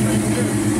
nothing to do.